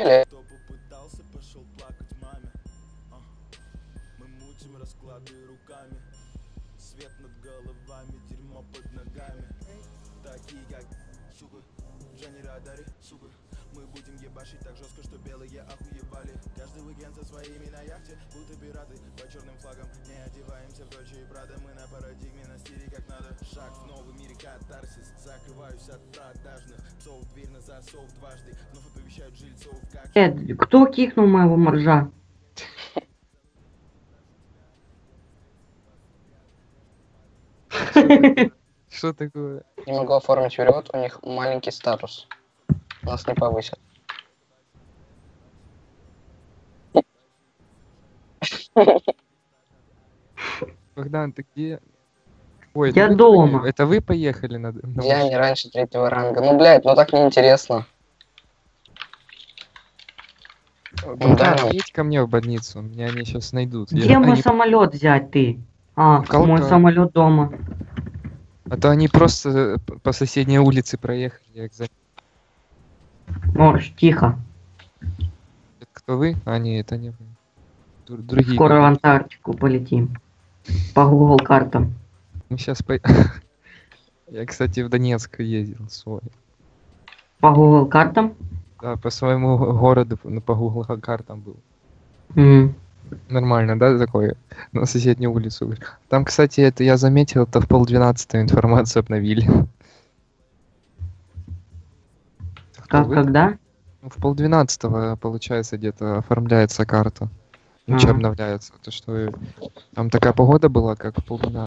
Или Кто попытался, пошел плакать маме. А, Мы мутим расклады руками. Свет над головами, дерьмо под ногами. Такие как, сука, Джонни Радари, сука. Мы будем ебашить так жестко, что белые охуевали. Каждый уикенд со своими на яхте, будто пираты по черным флагам. Не одеваемся в Дольче и мы на парадигме, на стиле как надо. Шаг в новый мир, катарсис. Закрываюсь от продажных псов, дверь на засов дважды. Вновь оповещают жильцов, как кто кикнул моего моржа? Что такое? не могу оформить перевод, у них маленький статус. Нас не повысят. Богдан, ты где? Ой, Я это вы дома. поехали- Это вы поехали на... на Где они раньше третьего ранга? Ну, блядь, ну так неинтересно. Да. едь ко мне в больницу, меня они сейчас найдут. Я- Где мой они- самолет взять ты? А, Калка. мой самолет дома. А то они просто э, по соседней улице проехали. я их за- Морж, тихо. Это Кто вы? А, не, это не вы. Дру- Другие. Скоро в. Антарктику полетим. По Google картам. Мы сейчас по... Я, кстати, в Донецк ездил свой. По Google картам? Да, по своему городу, ну, по Google картам был. М. Нормально, да, такое? На соседнюю улицу. Там, кстати, это я заметил, это в полдвенадцатого информацию обновили. Кто Как, вы? когда? Ну, в полдвенадцатого, получается, где-то оформляется карта. Ну, че Ага. обновляется. То, что там такая погода была, как в полдвенадцатого.